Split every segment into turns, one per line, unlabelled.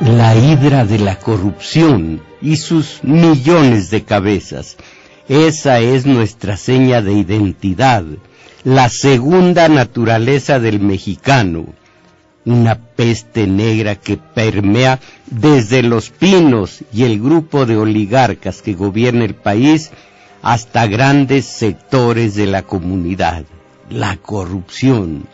la hidra de la corrupción y sus millones de cabezas. Esa es nuestra seña de identidad, la segunda naturaleza del mexicano, una peste negra que permea desde los pinos y el grupo de oligarcas que gobierna el país hasta grandes sectores de la comunidad, la corrupción,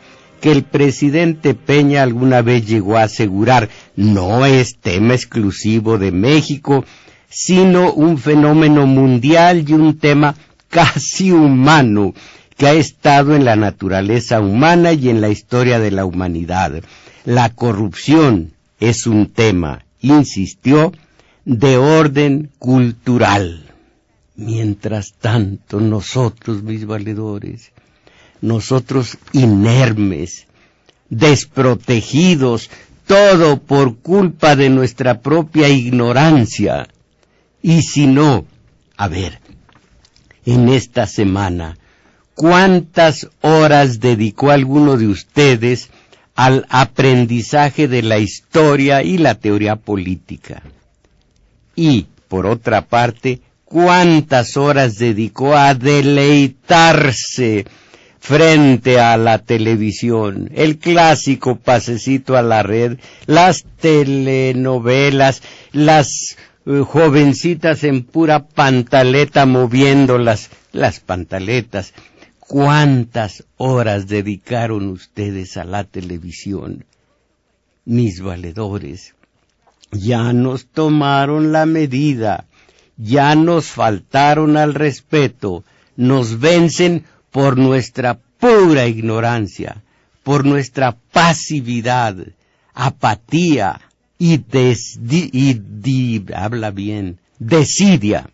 que el presidente Peña alguna vez llegó a asegurar no es tema exclusivo de México, sino un fenómeno mundial y un tema casi humano que ha estado en la naturaleza humana y en la historia de la humanidad. La corrupción es un tema, insistió, de orden cultural. Mientras tanto, nosotros, mis valedores, nosotros inermes, desprotegidos, todo por culpa de nuestra propia ignorancia. Y si no, a ver, en esta semana, ¿cuántas horas dedicó alguno de ustedes al aprendizaje de la historia y la teoría política? Y, por otra parte, ¿cuántas horas dedicó a deleitarse frente a la televisión, el clásico pasecito a la red, las telenovelas, las eh, jovencitas en pura pantaleta moviendo las, las pantaletas. ¿Cuántas horas dedicaron ustedes a la televisión? Mis valedores, ya nos tomaron la medida, ya nos faltaron al respeto, nos vencen por nuestra pura ignorancia, por nuestra pasividad, apatía y, y habla bien, desidia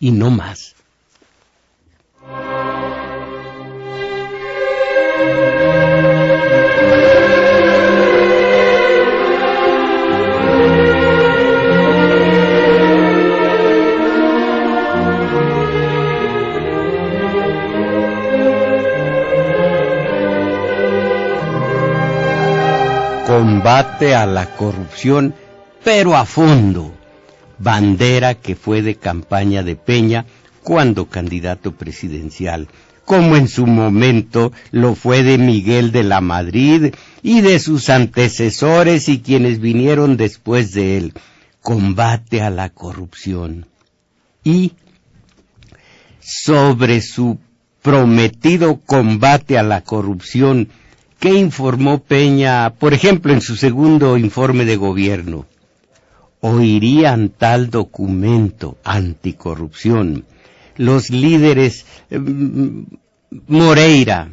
y no más. Combate a la corrupción, pero a fondo. Bandera que fue de campaña de Peña cuando candidato presidencial, como en su momento lo fue de Miguel de la Madrid y de sus antecesores y quienes vinieron después de él. Combate a la corrupción. Y sobre su prometido combate a la corrupción, ¿Qué informó Peña, por ejemplo, en su segundo informe de gobierno? Oirían tal documento anticorrupción los líderes mm, Moreira,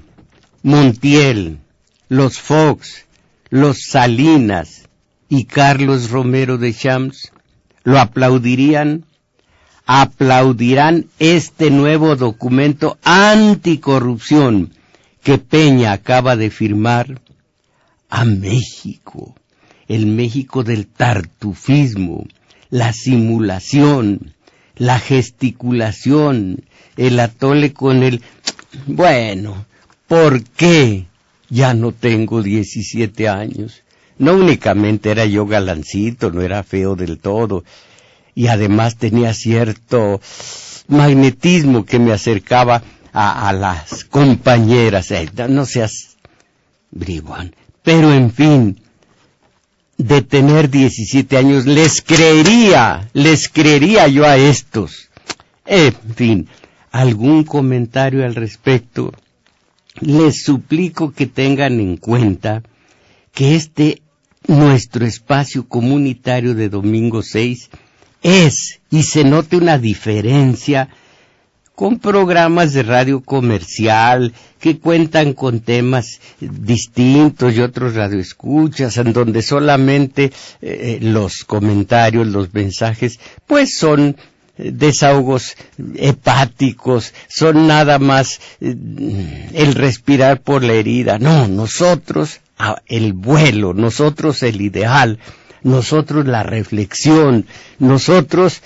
Montiel, los Fox, los Salinas y Carlos Romero de Champs, ¿lo aplaudirían? Aplaudirán este nuevo documento anticorrupción que Peña acaba de firmar a México, el México del tartufismo, la simulación, la gesticulación, el atole con el... Bueno, ¿por qué ya no tengo 17 años? No únicamente era yo galancito, no era feo del todo, y además tenía cierto magnetismo que me acercaba a, las compañeras, eh, no seas bribón. Pero en fin, de tener 17 años, les creería, les creería yo a estos. En fin, algún comentario al respecto. Les suplico que tengan en cuenta que este nuestro espacio comunitario de domingo 6 es y se note una diferencia con programas de radio comercial que cuentan con temas distintos y otros radioescuchas en donde solamente eh, los comentarios, los mensajes, pues son eh, desahogos hepáticos, son nada más eh, el respirar por la herida. No, nosotros ah, el vuelo, nosotros el ideal, nosotros la reflexión, nosotros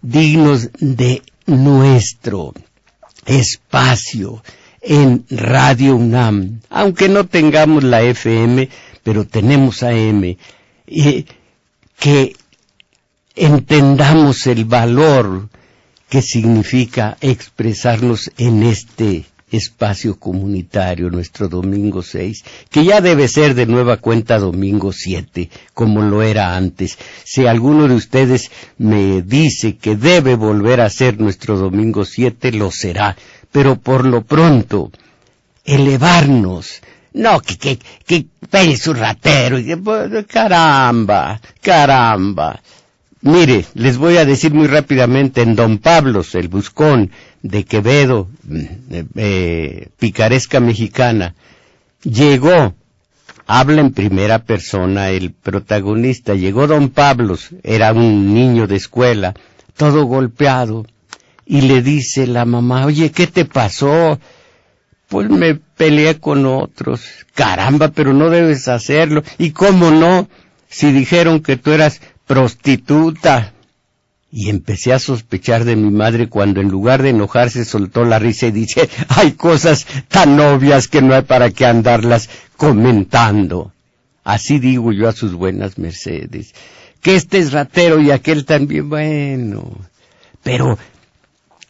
dignos de nuestro espacio en Radio UNAM, aunque no tengamos la FM, pero tenemos AM. que entendamos el valor que significa expresarnos en este espacio comunitario, nuestro domingo 6, que ya debe ser de nueva cuenta domingo 7, como lo era antes. Si alguno de ustedes me dice que debe volver a ser nuestro domingo 7, lo será. Pero por lo pronto, elevarnos, no, que, que, que su ratero, pues, caramba, caramba. Mire, les voy a decir muy rápidamente, en Don Pablos, el Buscón, de Quevedo, mm, eh, picaresca mexicana, llegó, habla en primera persona el protagonista, llegó don Pablos, era un niño de escuela, todo golpeado, y le dice la mamá, oye, ¿qué te pasó? Pues me peleé con otros. Caramba, pero no debes hacerlo. ¿Y cómo no? Si dijeron que tú eras prostituta y empecé a sospechar de mi madre cuando en lugar de enojarse soltó la risa y dice, hay cosas tan obvias que no hay para qué andarlas comentando. Así digo yo a sus buenas mercedes, que este es ratero y aquel también, bueno, pero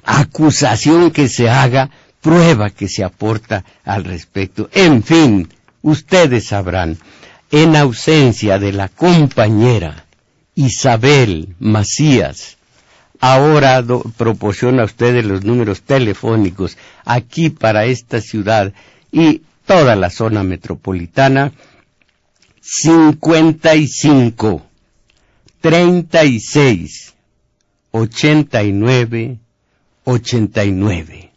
acusación que se haga, prueba que se aporta al respecto. En fin, ustedes sabrán, en ausencia de la compañera, Isabel Macías. Ahora proporciona a ustedes los números telefónicos aquí para esta ciudad y toda la zona metropolitana. 55 36 89 89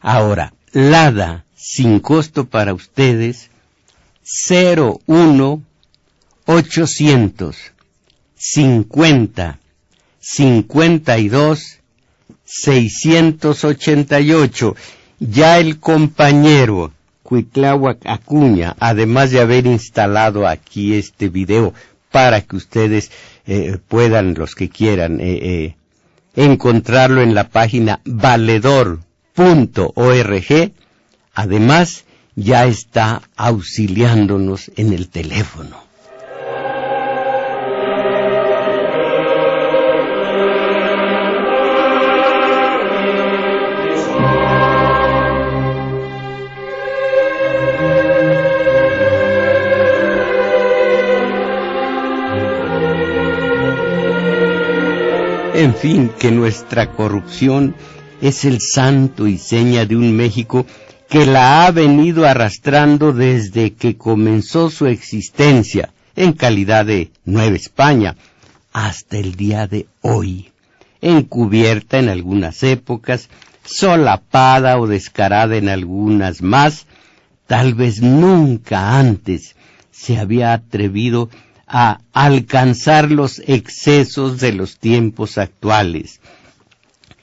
ahora LADA sin costo para ustedes 01 800 50 52 688. Ya el compañero Cuitláhuac Acuña, además de haber instalado aquí este video para que ustedes eh, puedan, los que quieran, eh, eh, encontrarlo en la página valedor.org, además ya está auxiliándonos en el teléfono. En fin, que nuestra corrupción es el santo y seña de un México que la ha venido arrastrando desde que comenzó su existencia en calidad de Nueva España hasta el día de hoy, encubierta en algunas épocas, solapada o descarada en algunas más, tal vez nunca antes se había atrevido a alcanzar los excesos de los tiempos actuales.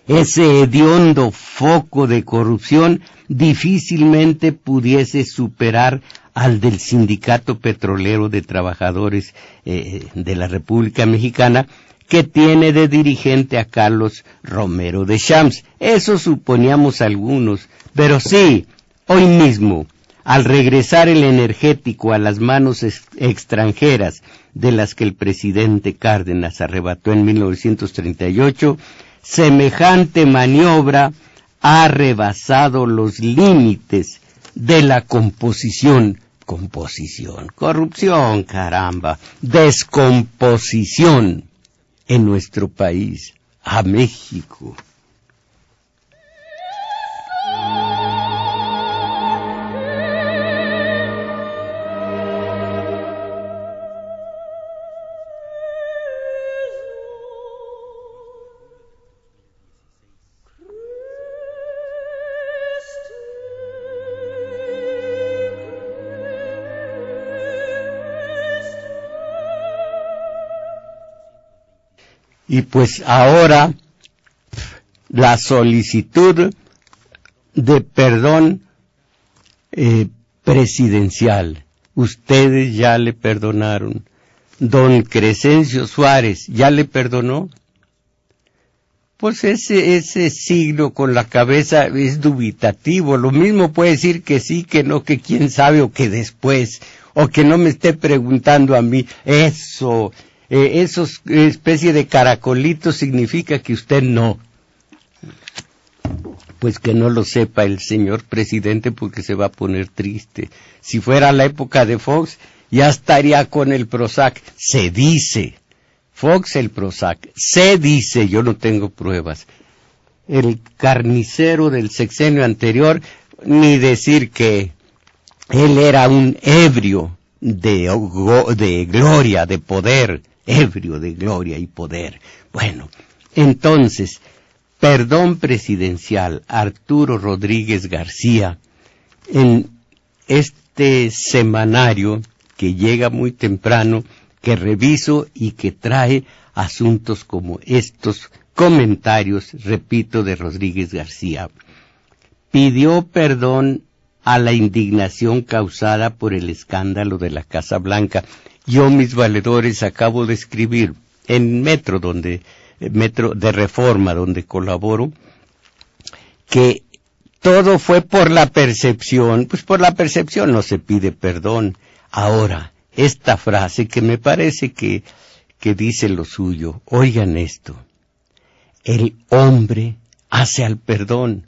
Ese hediondo foco de corrupción difícilmente pudiese superar al del Sindicato Petrolero de Trabajadores eh, de la República Mexicana, que tiene de dirigente a Carlos Romero de Champs. Eso suponíamos algunos, pero sí, hoy mismo, al regresar el energético a las manos extranjeras de las que el presidente Cárdenas arrebató en 1938, semejante maniobra ha rebasado los límites de la composición, composición, corrupción, caramba, descomposición en nuestro país, a México. Y pues ahora la solicitud de perdón eh, presidencial. Ustedes ya le perdonaron. Don Crescencio Suárez ya le perdonó. Pues ese, ese signo con la cabeza es dubitativo. Lo mismo puede decir que sí, que no, que quién sabe o que después, o que no me esté preguntando a mí. Eso, eh, esos especie de caracolitos significa que usted no. Pues que no lo sepa el señor presidente porque se va a poner triste. Si fuera la época de Fox, ya estaría con el Prozac. Se dice. Fox el Prozac. Se dice, yo no tengo pruebas. El carnicero del sexenio anterior, ni decir que él era un ebrio de, de gloria, de poder, ebrio de gloria y poder. Bueno, entonces, perdón presidencial Arturo Rodríguez García, en este semanario que llega muy temprano, que reviso y que trae asuntos como estos comentarios, repito, de Rodríguez García. Pidió perdón a la indignación causada por el escándalo de la Casa Blanca. Yo, mis valedores, acabo de escribir en Metro, donde, eh, Metro de Reforma, donde colaboro, que todo fue por la percepción, pues por la percepción no se pide perdón. Ahora, esta frase que me parece que, que dice lo suyo, oigan esto, el hombre hace al perdón,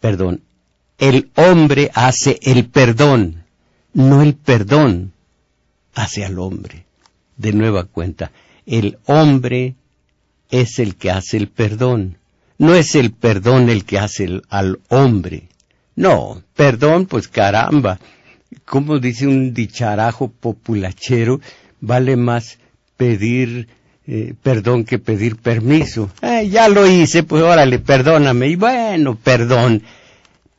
perdón, el hombre hace el perdón, no el perdón hace al hombre. De nueva cuenta, el hombre es el que hace el perdón, no es el perdón el que hace al hombre. No, perdón, pues caramba, como dice un dicharajo populachero, vale más pedir eh, perdón que pedir permiso. Eh, ya lo hice, pues órale, perdóname. Y bueno, perdón.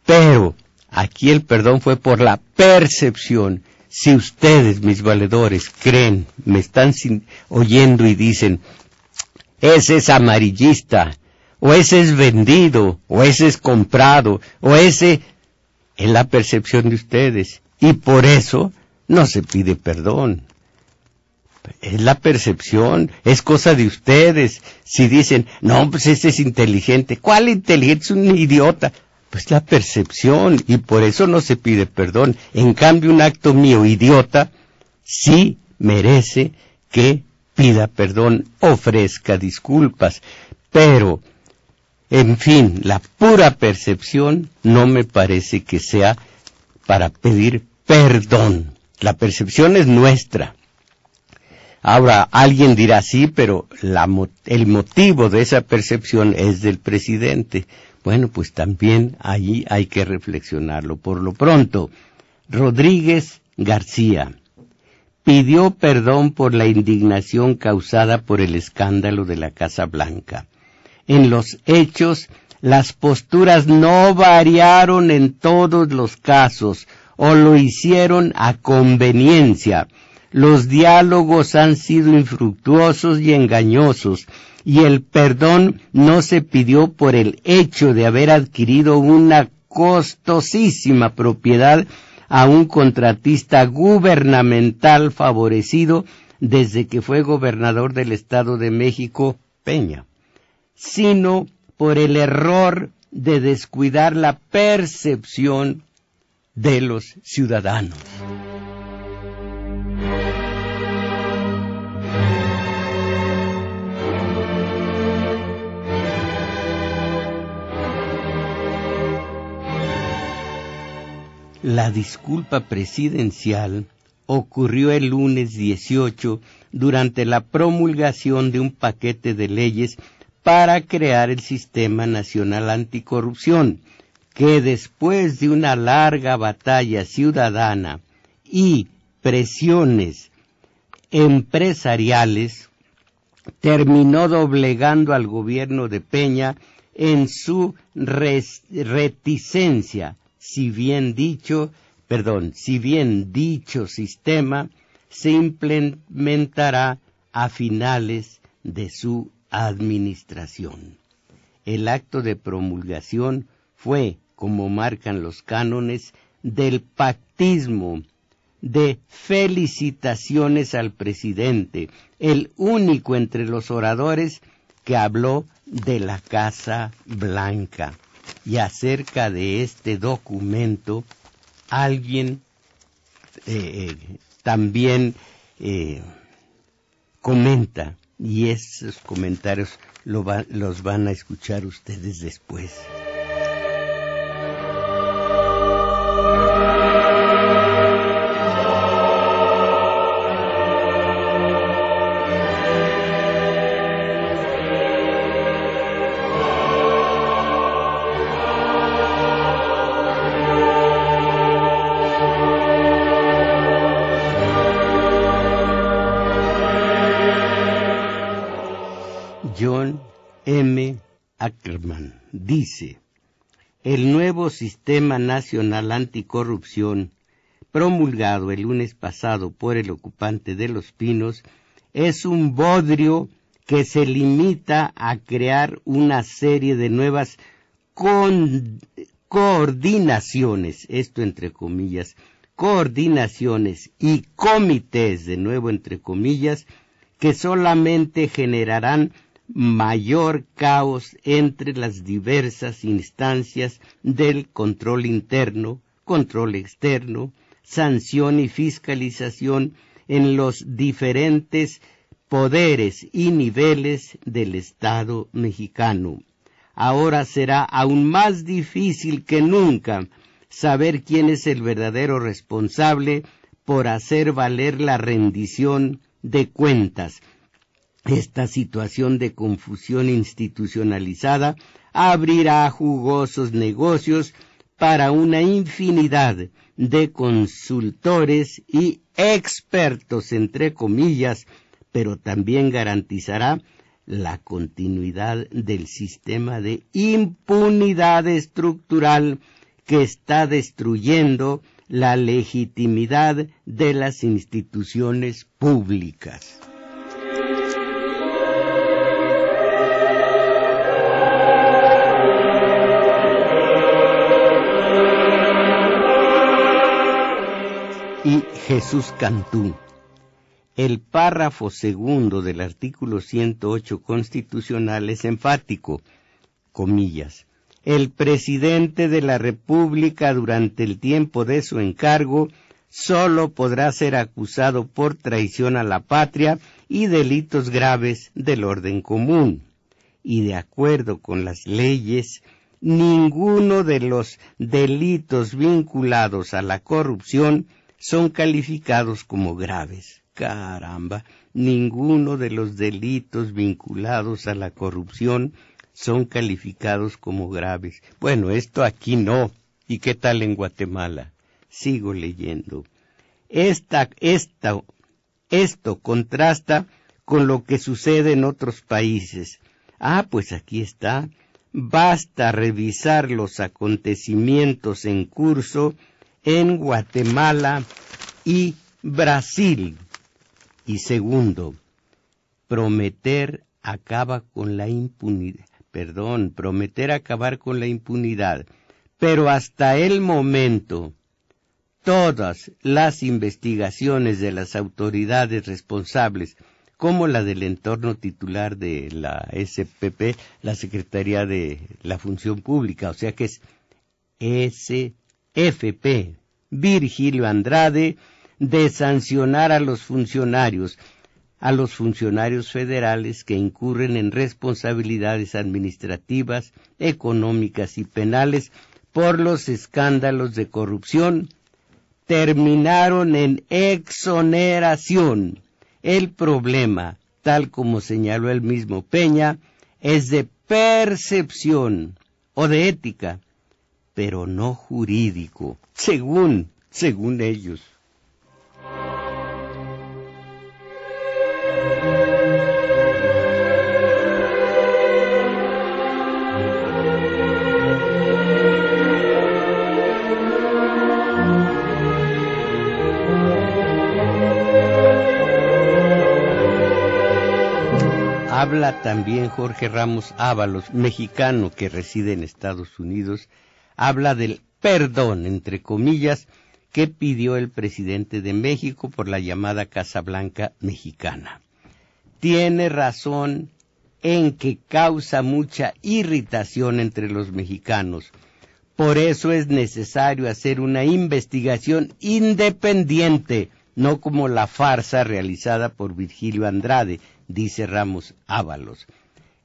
Pero aquí el perdón fue por la percepción. Si ustedes, mis valedores, creen, me están oyendo y dicen, ese es amarillista, o ese es vendido, o ese es comprado, o ese es la percepción de ustedes. Y por eso no se pide perdón. Es la percepción, es cosa de ustedes. Si dicen, no, pues ese es inteligente. ¿Cuál inteligente? Es un idiota. Pues la percepción y por eso no se pide perdón. En cambio, un acto mío idiota sí merece que pida perdón, ofrezca disculpas. Pero, en fin, la pura percepción no me parece que sea para pedir perdón. La percepción es nuestra. Ahora, alguien dirá sí, pero el motivo de esa percepción es del presidente. Bueno, pues también ahí hay que reflexionarlo. Por lo pronto, Rodríguez García pidió perdón por la indignación causada por el escándalo de la Casa Blanca. En los hechos, las posturas no variaron en todos los casos o lo hicieron a conveniencia. Los diálogos han sido infructuosos y engañosos y el perdón no se pidió por el hecho de haber adquirido una costosísima propiedad a un contratista gubernamental favorecido desde que fue gobernador del Estado de México, Peña, sino por el error de descuidar la percepción de los ciudadanos. La disculpa presidencial ocurrió el lunes 18 durante la promulgación de un paquete de leyes para crear el Sistema Nacional Anticorrupción, que después de una larga batalla ciudadana y presiones empresariales, terminó doblegando al gobierno de Peña en su reticencia si bien dicho, perdón, si bien dicho sistema se implementará a finales de su administración. El acto de promulgación fue, como marcan los cánones, del pactismo de felicitaciones al presidente, el único entre los oradores que habló de la Casa Blanca y acerca de este documento alguien eh, también eh, comenta, y esos comentarios los van a escuchar ustedes después. Dice, el nuevo sistema nacional anticorrupción, promulgado el lunes pasado por el ocupante de Los Pinos, es un bodrio que se limita a crear una serie de nuevas coordinaciones, esto entre comillas, coordinaciones y comités, de nuevo entre comillas, que solamente generarán mayor caos entre las diversas instancias del control interno, control externo, sanción y fiscalización en los diferentes poderes y niveles del Estado mexicano. Ahora será aún más difícil que nunca saber quién es el verdadero responsable por hacer valer la rendición de cuentas, esta situación de confusión institucionalizada abrirá jugosos negocios para una infinidad de consultores y expertos, entre comillas, pero también garantizará la continuidad del sistema de impunidad estructural que está destruyendo la legitimidad de las instituciones públicas. Jesús Cantú. El párrafo segundo del artículo 108 constitucional es enfático, comillas. El presidente de la República durante el tiempo de su encargo sólo podrá ser acusado por traición a la patria y delitos graves del orden común. Y de acuerdo con las leyes, ninguno de los delitos vinculados a la corrupción son calificados como graves. Caramba, ninguno de los delitos vinculados a la corrupción son calificados como graves. Bueno, esto aquí no. ¿Y qué tal en Guatemala? Sigo leyendo. Esta, esta, esto contrasta con lo que sucede en otros países. Ah, pues aquí está. Basta revisar los acontecimientos en curso en Guatemala y Brasil. Y segundo, prometer acaba con la impunidad. Perdón, prometer acabar con la impunidad. Pero hasta el momento, todas las investigaciones de las autoridades responsables, como la del entorno titular de la SPP, la Secretaría de la Función Pública, o sea que es S FP Virgilio Andrade de sancionar a los funcionarios, a los funcionarios federales que incurren en responsabilidades administrativas, económicas y penales por los escándalos de corrupción, terminaron en exoneración. El problema, tal como señaló el mismo Peña, es de percepción o de ética pero no jurídico, según, según ellos. Habla también Jorge Ramos Ábalos, mexicano que reside en Estados Unidos, habla del perdón, entre comillas, que pidió el presidente de México por la llamada Casa Blanca mexicana. Tiene razón en que causa mucha irritación entre los mexicanos. Por eso es necesario hacer una investigación independiente no como la farsa realizada por Virgilio Andrade, dice Ramos Ábalos.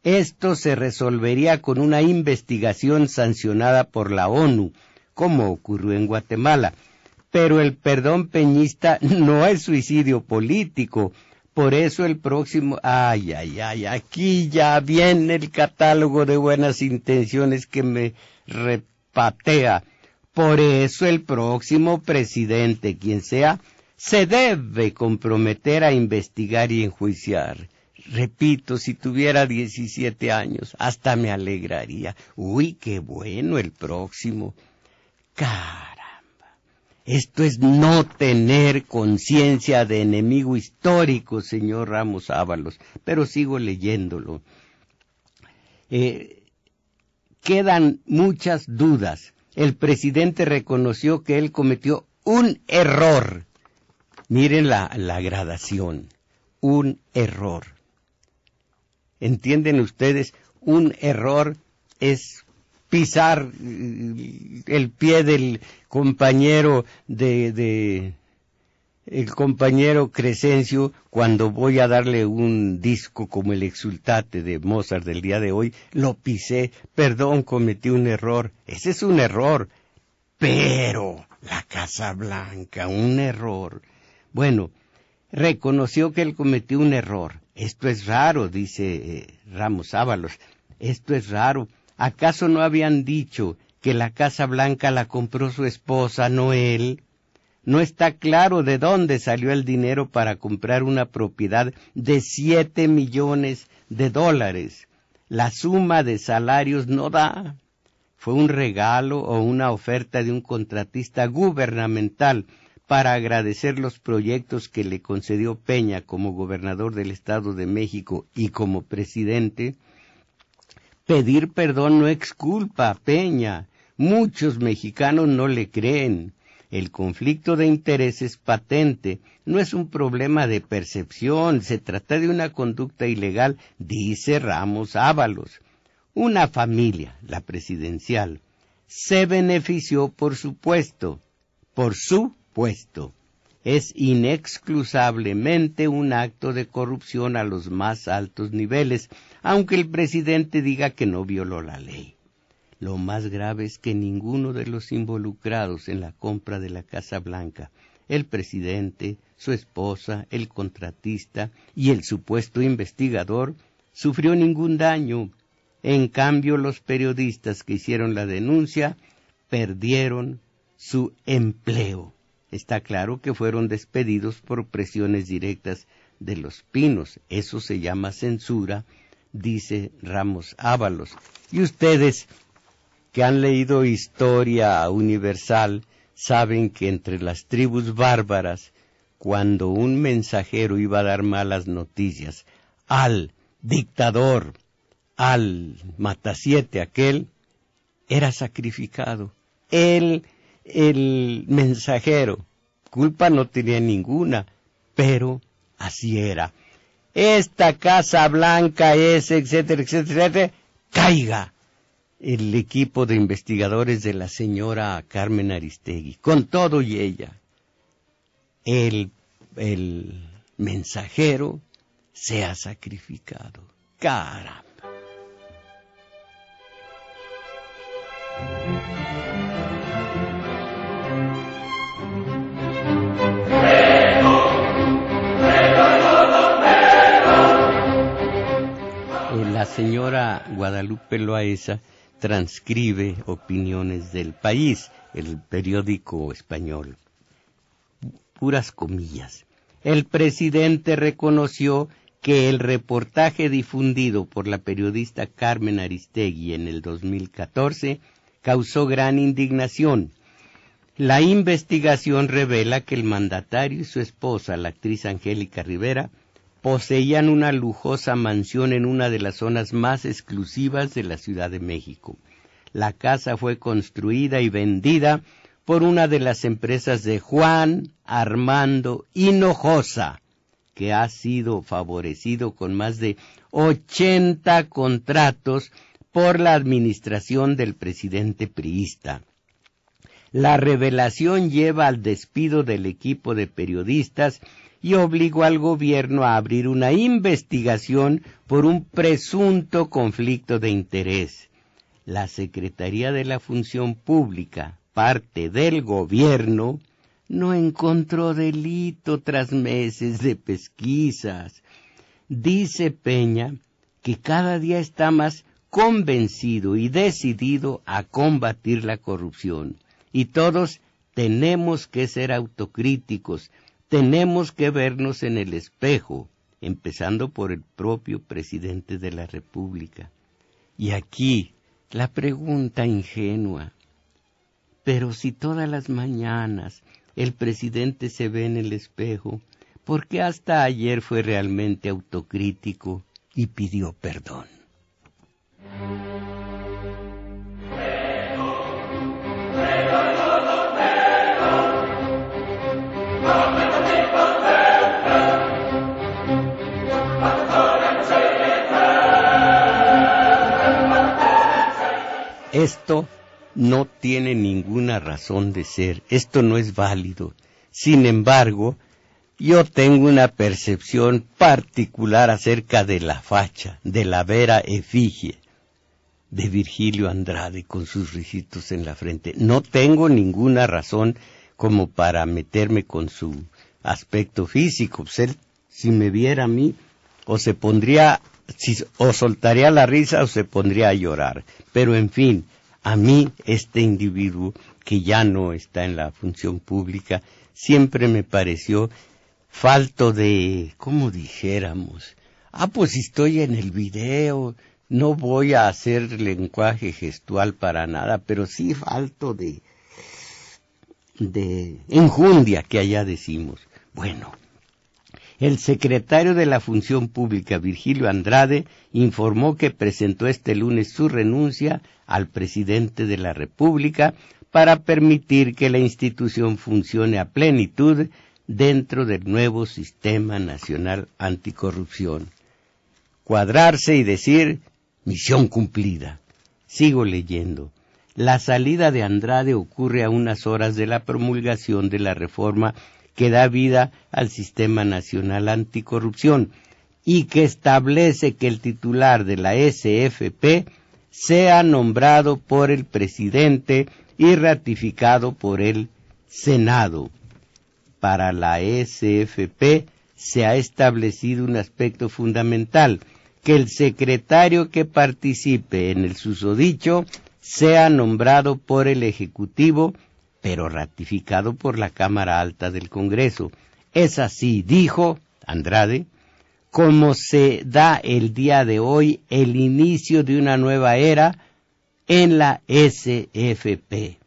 Esto se resolvería con una investigación sancionada por la ONU, como ocurrió en Guatemala. Pero el perdón peñista no es suicidio político. Por eso el próximo... Ay, ay, ay, aquí ya viene el catálogo de buenas intenciones que me repatea. Por eso el próximo presidente, quien sea, se debe comprometer a investigar y enjuiciar. Repito, si tuviera 17 años, hasta me alegraría. Uy, qué bueno el próximo. Caramba. Esto es no tener conciencia de enemigo histórico, señor Ramos Ábalos, pero sigo leyéndolo. Eh, quedan muchas dudas. El presidente reconoció que él cometió un error. Miren la, la gradación. Un error. ¿Entienden ustedes? Un error es pisar eh, el pie del compañero de, de el compañero Crescencio cuando voy a darle un disco como el exultate de Mozart del día de hoy, lo pisé, perdón, cometí un error. Ese es un error. Pero la Casa Blanca, un error. Bueno, reconoció que él cometió un error. Esto es raro, dice eh, Ramos Ábalos. Esto es raro. ¿Acaso no habían dicho que la Casa Blanca la compró su esposa, no él? No está claro de dónde salió el dinero para comprar una propiedad de siete millones de dólares. La suma de salarios no da. Fue un regalo o una oferta de un contratista gubernamental para agradecer los proyectos que le concedió Peña como gobernador del Estado de México y como presidente, pedir perdón no exculpa a Peña. Muchos mexicanos no le creen. El conflicto de intereses patente no es un problema de percepción, se trata de una conducta ilegal, dice Ramos Ábalos. Una familia, la presidencial, se benefició por su puesto, por su puesto. Es inexcusablemente un acto de corrupción a los más altos niveles, aunque el presidente diga que no violó la ley. Lo más grave es que ninguno de los involucrados en la compra de la Casa Blanca, el presidente, su esposa, el contratista y el supuesto investigador, sufrió ningún daño. En cambio, los periodistas que hicieron la denuncia perdieron su empleo. Está claro que fueron despedidos por presiones directas de los pinos. Eso se llama censura, dice Ramos Ábalos. Y ustedes que han leído historia universal saben que entre las tribus bárbaras, cuando un mensajero iba a dar malas noticias al dictador, al matasiete aquel, era sacrificado. Él el mensajero. Culpa no tenía ninguna, pero así era. Esta casa blanca es, etcétera, etcétera, etcétera, caiga el equipo de investigadores de la señora Carmen Aristegui, con todo y ella. El, el mensajero se ha sacrificado. Caramba. Señora Guadalupe Loaesa transcribe opiniones del país, el periódico español. Puras comillas. El presidente reconoció que el reportaje difundido por la periodista Carmen Aristegui en el 2014 causó gran indignación. La investigación revela que el mandatario y su esposa, la actriz Angélica Rivera, poseían una lujosa mansión en una de las zonas más exclusivas de la Ciudad de México. La casa fue construida y vendida por una de las empresas de Juan Armando Hinojosa, que ha sido favorecido con más de 80 contratos por la administración del presidente priista. La revelación lleva al despido del equipo de periodistas y obligó al gobierno a abrir una investigación por un presunto conflicto de interés. La Secretaría de la Función Pública, parte del gobierno, no encontró delito tras meses de pesquisas. Dice Peña que cada día está más convencido y decidido a combatir la corrupción. Y todos tenemos que ser autocríticos, tenemos que vernos en el espejo, empezando por el propio presidente de la República. Y aquí la pregunta ingenua, pero si todas las mañanas el presidente se ve en el espejo, ¿por qué hasta ayer fue realmente autocrítico y pidió perdón? Esto no tiene ninguna razón de ser, esto no es válido. Sin embargo, yo tengo una percepción particular acerca de la facha, de la vera efigie de Virgilio Andrade con sus risitos en la frente. No tengo ninguna razón como para meterme con su aspecto físico. Pues si me viera a mí, o se pondría o soltaría la risa o se pondría a llorar. Pero en fin, a mí este individuo que ya no está en la función pública siempre me pareció falto de, ¿cómo dijéramos? Ah, pues estoy en el video, no voy a hacer lenguaje gestual para nada, pero sí falto de, de enjundia que allá decimos. Bueno, el secretario de la Función Pública, Virgilio Andrade, informó que presentó este lunes su renuncia al presidente de la República para permitir que la institución funcione a plenitud dentro del nuevo Sistema Nacional Anticorrupción. Cuadrarse y decir, misión cumplida. Sigo leyendo. La salida de Andrade ocurre a unas horas de la promulgación de la reforma que da vida al Sistema Nacional Anticorrupción y que establece que el titular de la SFP sea nombrado por el presidente y ratificado por el Senado. Para la SFP se ha establecido un aspecto fundamental, que el secretario que participe en el susodicho sea nombrado por el Ejecutivo pero ratificado por la Cámara Alta del Congreso. Es así, dijo Andrade, como se da el día de hoy el inicio de una nueva era en la SFP.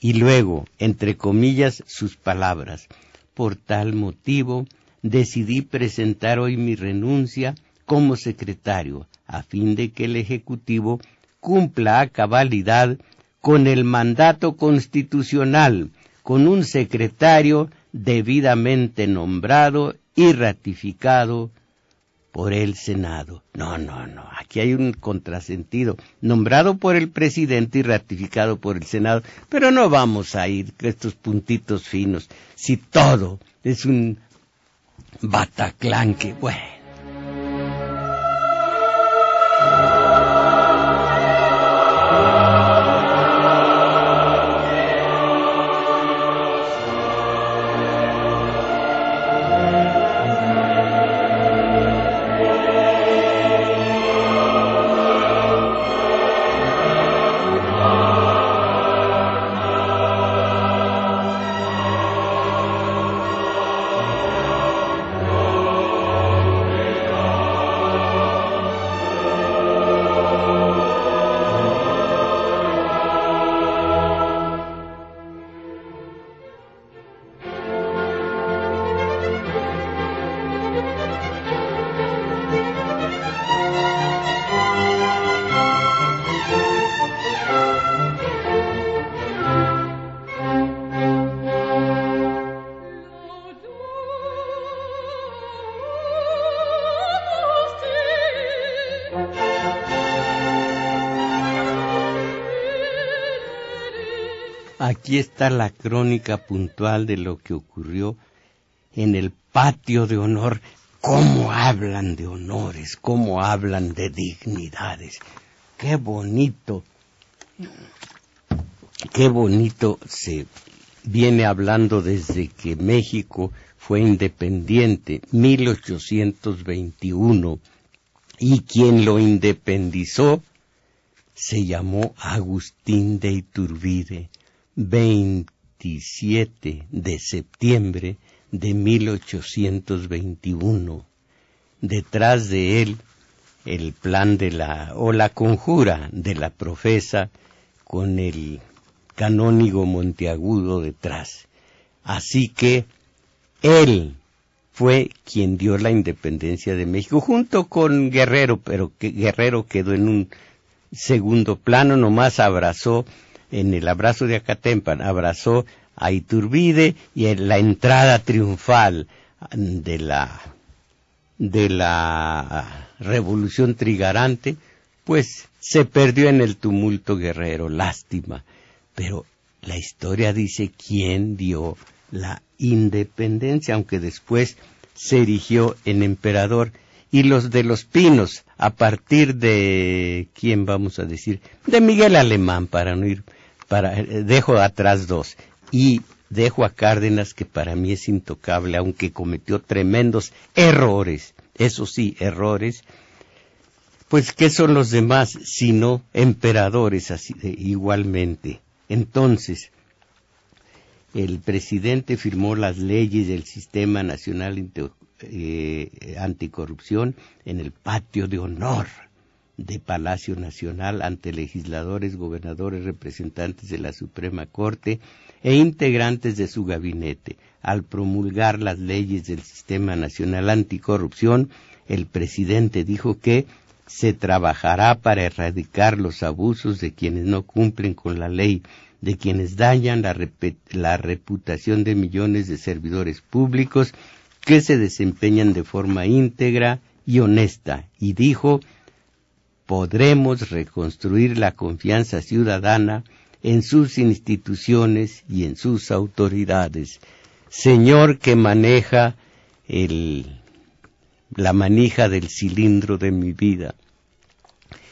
Y luego, entre comillas, sus palabras. Por tal motivo, decidí presentar hoy mi renuncia como secretario, a fin de que el Ejecutivo cumpla a cabalidad con el mandato constitucional, con un secretario debidamente nombrado y ratificado por el Senado. No, no, no, aquí hay un contrasentido, nombrado por el presidente y ratificado por el Senado, pero no vamos a ir con estos puntitos finos, si todo es un bataclán que, bueno. Está la crónica puntual de lo que ocurrió en el patio de honor. ¿Cómo hablan de honores? ¿Cómo hablan de dignidades? Qué bonito, qué bonito se viene hablando desde que México fue independiente, 1821, y quien lo independizó se llamó Agustín de Iturbide, 27 de septiembre de 1821. Detrás de él el plan de la o la conjura de la profesa con el canónigo Monteagudo detrás. Así que él fue quien dio la independencia de México junto con Guerrero, pero Guerrero quedó en un segundo plano, nomás abrazó en el abrazo de Acatempan, abrazó a Iturbide y en la entrada triunfal de la de la revolución trigarante, pues se perdió en el tumulto guerrero, lástima. Pero la historia dice quién dio la independencia, aunque después se erigió en emperador. Y los de los pinos, a partir de, ¿quién vamos a decir? De Miguel Alemán, para no ir, para, dejo atrás dos. Y dejo a Cárdenas, que para mí es intocable, aunque cometió tremendos errores, eso sí, errores, pues ¿qué son los demás sino emperadores así igualmente? Entonces, el presidente firmó las leyes del Sistema Nacional eh, Anticorrupción en el patio de honor de Palacio Nacional ante legisladores, gobernadores, representantes de la Suprema Corte e integrantes de su gabinete. Al promulgar las leyes del Sistema Nacional Anticorrupción, el presidente dijo que se trabajará para erradicar los abusos de quienes no cumplen con la ley, de quienes dañan la, reputación de millones de servidores públicos que se desempeñan de forma íntegra y honesta, y dijo, podremos reconstruir la confianza ciudadana en sus instituciones y en sus autoridades. Señor que maneja el la manija del cilindro de mi vida.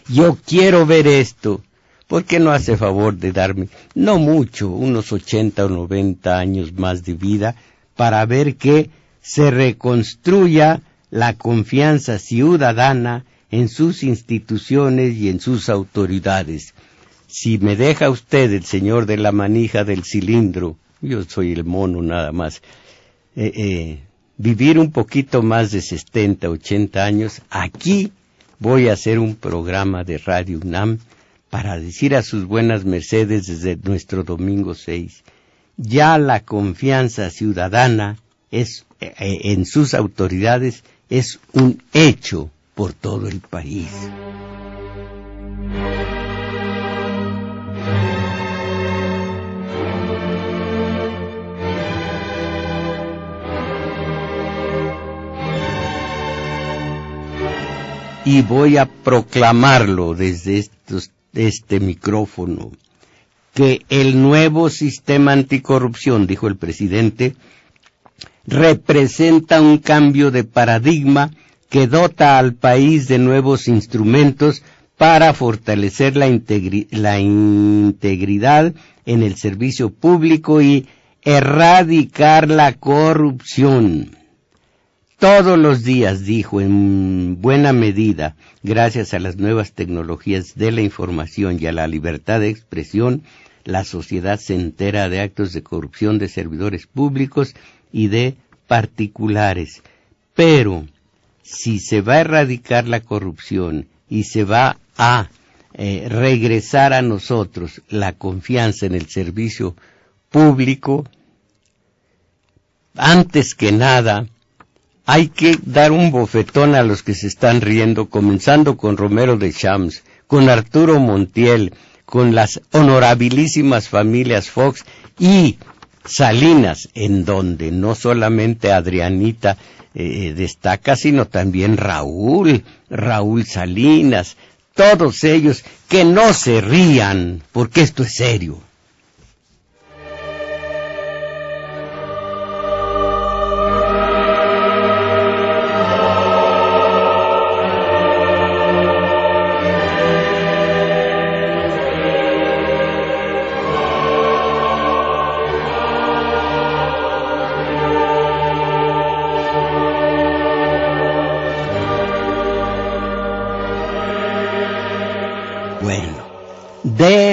Yo quiero ver esto. ¿Por qué no hace favor de darme, no mucho, unos ochenta o noventa años más de vida, para ver que se reconstruya la confianza ciudadana en sus instituciones y en sus autoridades? Si me deja usted el señor de la manija del cilindro, yo soy el mono nada más, eh, eh, vivir un poquito más de 70, 80 años, aquí voy a hacer un programa de Radio UNAM para decir a sus buenas mercedes desde nuestro domingo 6, ya la confianza ciudadana es, eh, en sus autoridades es un hecho por todo el país. y voy a proclamarlo desde este micrófono, que el nuevo sistema anticorrupción, dijo el presidente, representa un cambio de paradigma que dota al país de nuevos instrumentos para fortalecer la, integridad en el servicio público y erradicar la corrupción. Todos los días, dijo, en buena medida, gracias a las nuevas tecnologías de la información y a la libertad de expresión, la sociedad se entera de actos de corrupción de servidores públicos y de particulares. Pero, si se va a erradicar la corrupción y se va a eh, regresar a nosotros la confianza en el servicio público, antes que nada, hay que dar un bofetón a los que se están riendo, comenzando con Romero de Chams, con Arturo Montiel, con las honorabilísimas familias Fox y Salinas, en donde no solamente Adrianita eh, destaca, sino también Raúl, Raúl Salinas, todos ellos que no se rían, porque esto es serio.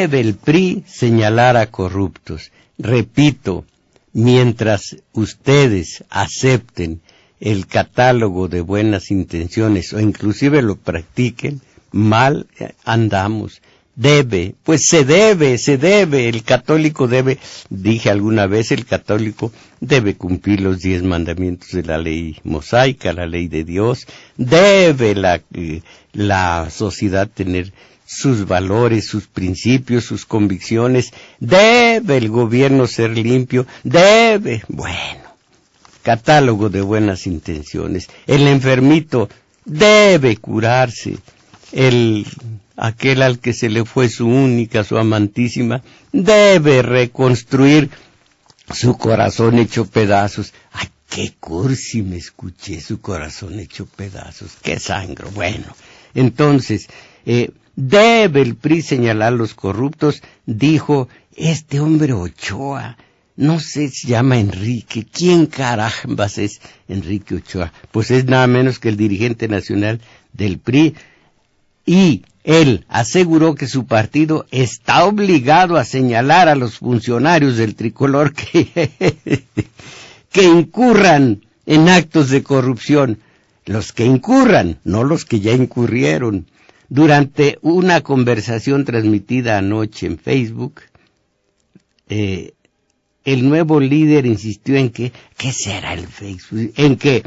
Debe el PRI señalar a corruptos. Repito, mientras ustedes acepten el catálogo de buenas intenciones o inclusive lo practiquen, mal andamos. Debe, pues se debe, se debe, el católico debe, dije alguna vez, el católico debe cumplir los diez mandamientos de la ley mosaica, la ley de Dios, debe la, eh, la sociedad tener sus valores, sus principios, sus convicciones, debe el gobierno ser limpio, debe, bueno, catálogo de buenas intenciones, el enfermito debe curarse, el aquel al que se le fue su única, su amantísima, debe reconstruir su corazón hecho pedazos. ¡Ay, qué cursi me escuché! Su corazón hecho pedazos. ¡Qué sangro! Bueno, entonces, eh, debe el PRI señalar los corruptos, dijo este hombre Ochoa. No sé, se llama Enrique. ¿Quién carambas es Enrique Ochoa? Pues es nada menos que el dirigente nacional del PRI. Y él aseguró que su partido está obligado a señalar a los funcionarios del tricolor que, que incurran en actos de corrupción. Los que incurran, no los que ya incurrieron. Durante una conversación transmitida anoche en Facebook, eh, el nuevo líder insistió en que, ¿qué será el Facebook? En que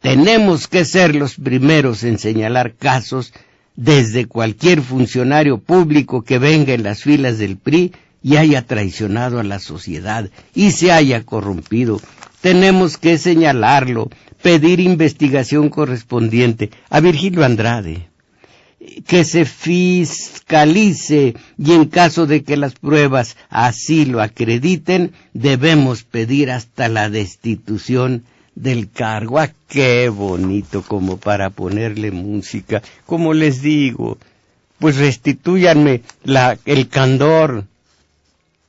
tenemos que ser los primeros en señalar casos desde cualquier funcionario público que venga en las filas del PRI y haya traicionado a la sociedad y se haya corrompido. Tenemos que señalarlo, pedir investigación correspondiente a Virgilio Andrade, que se fiscalice y en caso de que las pruebas así lo acrediten, debemos pedir hasta la destitución del cargo. ¡Ah, qué bonito como para ponerle música! Como les digo, pues restituyanme la, el candor.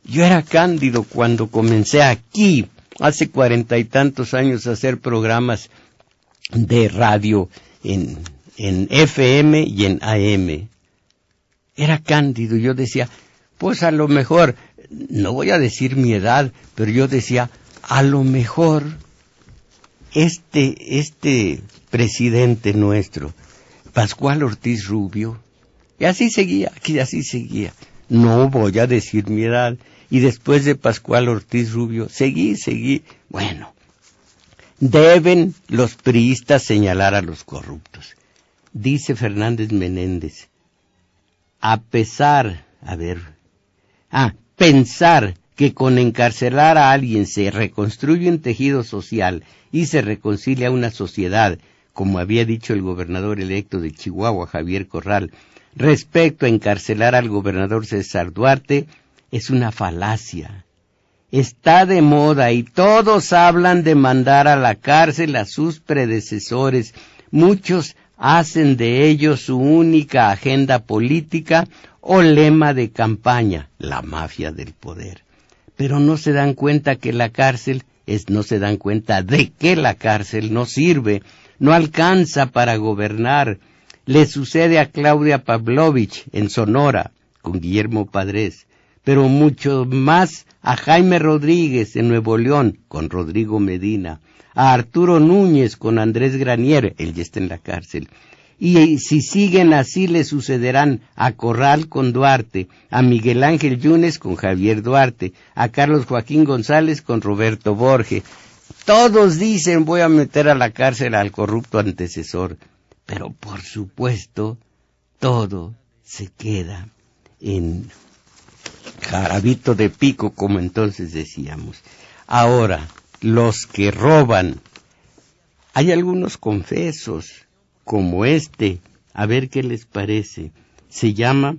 Yo era cándido cuando comencé aquí, hace cuarenta y tantos años, a hacer programas de radio en, en FM y en AM. Era cándido, yo decía, pues a lo mejor, no voy a decir mi edad, pero yo decía, a lo mejor este, este presidente nuestro, Pascual Ortiz Rubio, y así seguía, aquí así seguía. No voy a decir mi edad. Y después de Pascual Ortiz Rubio, seguí, seguí. Bueno, deben los priistas señalar a los corruptos. Dice Fernández Menéndez, a pesar, a ver, ah, pensar que con encarcelar a alguien se reconstruye un tejido social y se reconcilia una sociedad, como había dicho el gobernador electo de Chihuahua, Javier Corral, respecto a encarcelar al gobernador César Duarte, es una falacia. Está de moda y todos hablan de mandar a la cárcel a sus predecesores. Muchos hacen de ello su única agenda política o lema de campaña, la mafia del poder. Pero no se dan cuenta que la cárcel es, no se dan cuenta de que la cárcel no sirve, no alcanza para gobernar. Le sucede a Claudia Pavlovich en Sonora, con Guillermo Padres, pero mucho más a Jaime Rodríguez en Nuevo León, con Rodrigo Medina, a Arturo Núñez con Andrés Granier, él ya está en la cárcel, y si siguen así le sucederán a Corral con Duarte, a Miguel Ángel Yunes con Javier Duarte, a Carlos Joaquín González con Roberto Borge. Todos dicen voy a meter a la cárcel al corrupto antecesor, pero por supuesto todo se queda en jarabito de pico, como entonces decíamos. Ahora, los que roban, hay algunos confesos, como este, a ver qué les parece. Se llama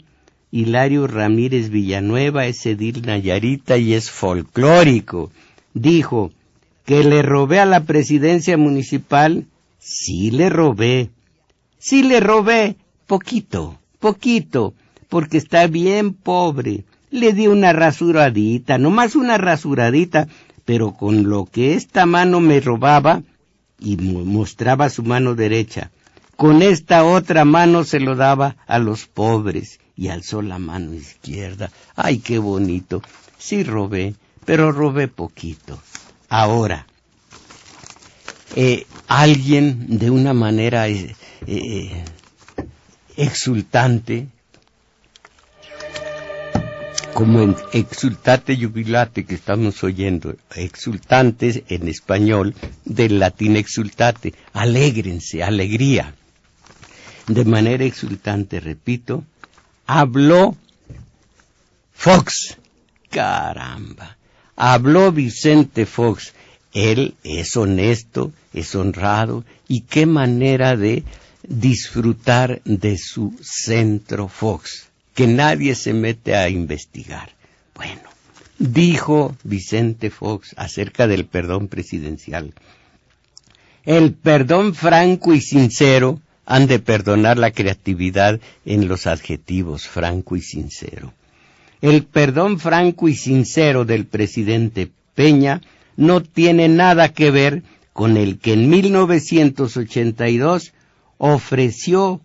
Hilario Ramírez Villanueva, es edil Nayarita y es folclórico. Dijo que le robé a la presidencia municipal. Sí le robé. Sí le robé. Poquito, poquito, porque está bien pobre. Le di una rasuradita, nomás una rasuradita, pero con lo que esta mano me robaba, y mostraba su mano derecha, con esta otra mano se lo daba a los pobres y alzó la mano izquierda. ¡Ay, qué bonito! Sí robé, pero robé poquito. Ahora, eh, alguien de una manera eh, eh, exultante, como en exultate jubilate que estamos oyendo, exultantes en español, del latín exultate, alégrense, alegría. De manera exultante, repito, habló Fox, caramba, habló Vicente Fox, él es honesto, es honrado, y qué manera de disfrutar de su centro Fox que nadie se mete a investigar. Bueno, dijo Vicente Fox acerca del perdón presidencial. El perdón franco y sincero han de perdonar la creatividad en los adjetivos franco y sincero. El perdón franco y sincero del presidente Peña no tiene nada que ver con el que en 1982 ofreció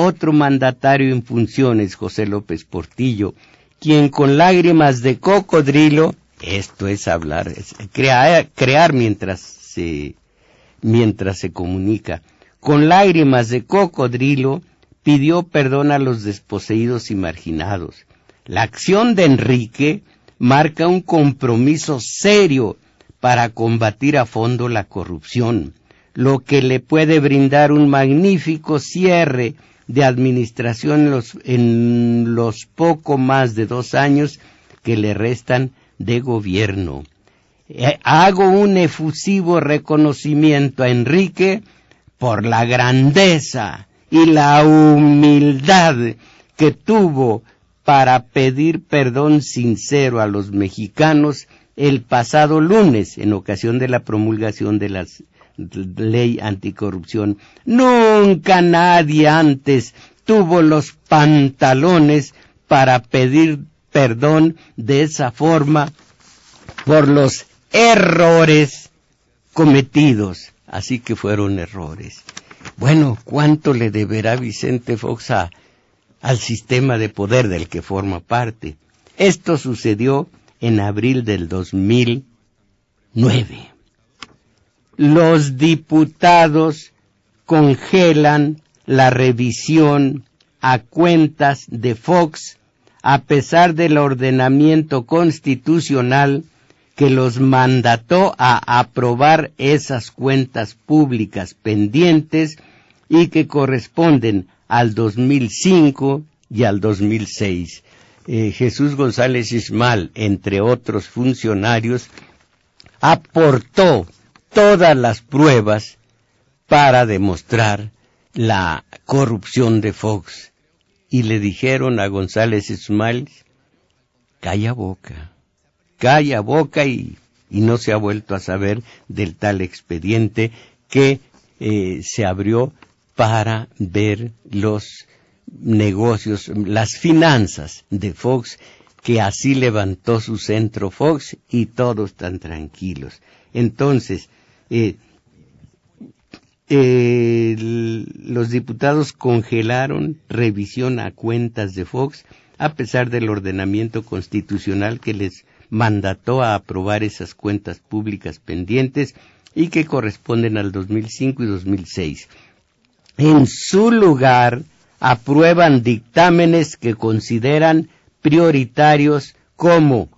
otro mandatario en funciones, José López Portillo, quien con lágrimas de cocodrilo, esto es hablar, crear, crear mientras se, mientras se comunica, con lágrimas de cocodrilo pidió perdón a los desposeídos y marginados. La acción de Enrique marca un compromiso serio para combatir a fondo la corrupción, lo que le puede brindar un magnífico cierre de administración en los, en los poco más de dos años que le restan de gobierno. Eh, hago un efusivo reconocimiento a Enrique por la grandeza y la humildad que tuvo para pedir perdón sincero a los mexicanos el pasado lunes en ocasión de la promulgación de las ley anticorrupción. Nunca nadie antes tuvo los pantalones para pedir perdón de esa forma por los errores cometidos. Así que fueron errores. Bueno, ¿cuánto le deberá Vicente Fox al sistema de poder del que forma parte? Esto sucedió en abril del 2009 los diputados congelan la revisión a cuentas de Fox a pesar del ordenamiento constitucional que los mandató a aprobar esas cuentas públicas pendientes y que corresponden al 2005 y al 2006. Eh, Jesús González Ismal, entre otros funcionarios, aportó todas las pruebas para demostrar la corrupción de Fox. Y le dijeron a González Ismail, calla boca, calla boca y, no se ha vuelto a saber del tal expediente que eh, se abrió para ver los negocios, las finanzas de Fox, que así levantó su centro Fox y todos tan tranquilos. Entonces, eh, los diputados congelaron revisión a cuentas de Fox a pesar del ordenamiento constitucional que les mandató a aprobar esas cuentas públicas pendientes y que corresponden al 2005 y 2006. En su lugar, aprueban dictámenes que consideran prioritarios como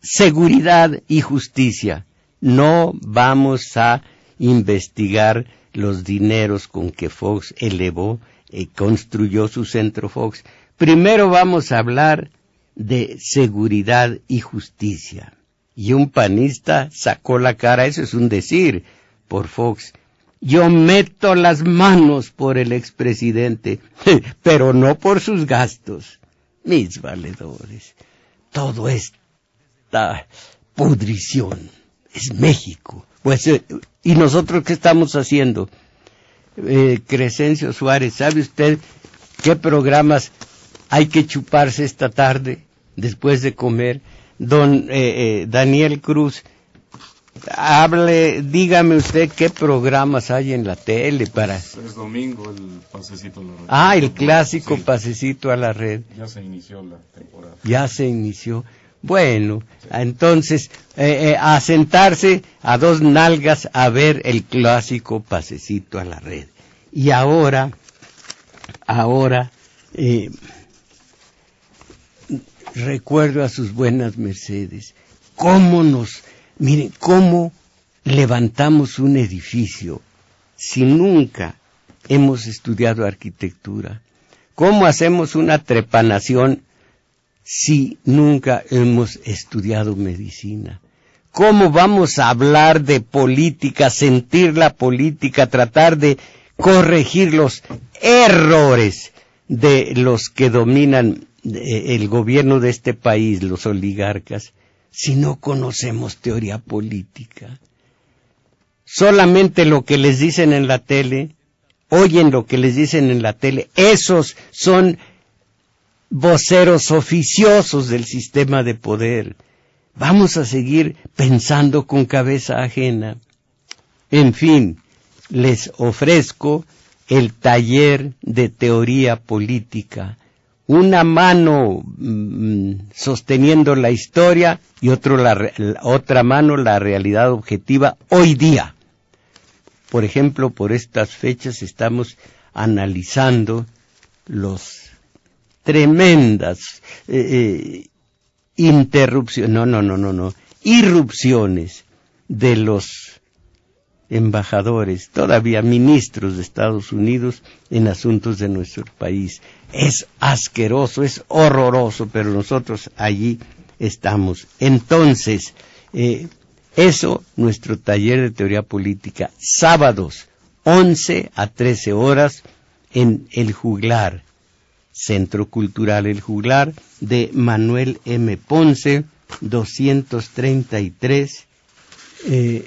seguridad y justicia, no vamos a investigar los dineros con que Fox elevó y construyó su centro Fox. Primero vamos a hablar de seguridad y justicia. Y un panista sacó la cara, eso es un decir, por Fox. Yo meto las manos por el expresidente, pero no por sus gastos. Mis valedores, todo esta pudrición es México. Pues, eh, ¿y nosotros qué estamos haciendo? Eh, Crescencio Suárez, ¿sabe usted qué programas hay que chuparse esta tarde después de comer? Don eh, Daniel Cruz, hable, dígame usted qué programas hay en la tele para...
Es domingo el pasecito a la red.
Ah, el clásico pasecito a la red.
Ya se inició la temporada.
Ya se inició. Bueno, entonces, eh, eh, a sentarse a dos nalgas a ver el clásico pasecito a la red. Y ahora, ahora, eh, recuerdo a sus buenas mercedes, cómo nos, miren, cómo levantamos un edificio si nunca hemos estudiado arquitectura, cómo hacemos una trepanación si nunca hemos estudiado medicina. ¿Cómo vamos a hablar de política, sentir la política, tratar de corregir los errores de los que dominan eh, el gobierno de este país, los oligarcas, si no conocemos teoría política? Solamente lo que les dicen en la tele, oyen lo que les dicen en la tele, esos son voceros oficiosos del sistema de poder. Vamos a seguir pensando con cabeza ajena. En fin, les ofrezco el taller de teoría política, una mano mm, sosteniendo la historia y la, otra mano la realidad objetiva hoy día. Por ejemplo, por estas fechas estamos analizando los tremendas eh, eh, interrupciones, no, no, no, no, no, irrupciones de los embajadores, todavía ministros de Estados Unidos en asuntos de nuestro país. Es asqueroso, es horroroso, pero nosotros allí estamos. Entonces, eh, eso, nuestro taller de teoría política, sábados, 11 a 13 horas en el juglar, Centro Cultural El Juglar de Manuel M. Ponce, 233, eh,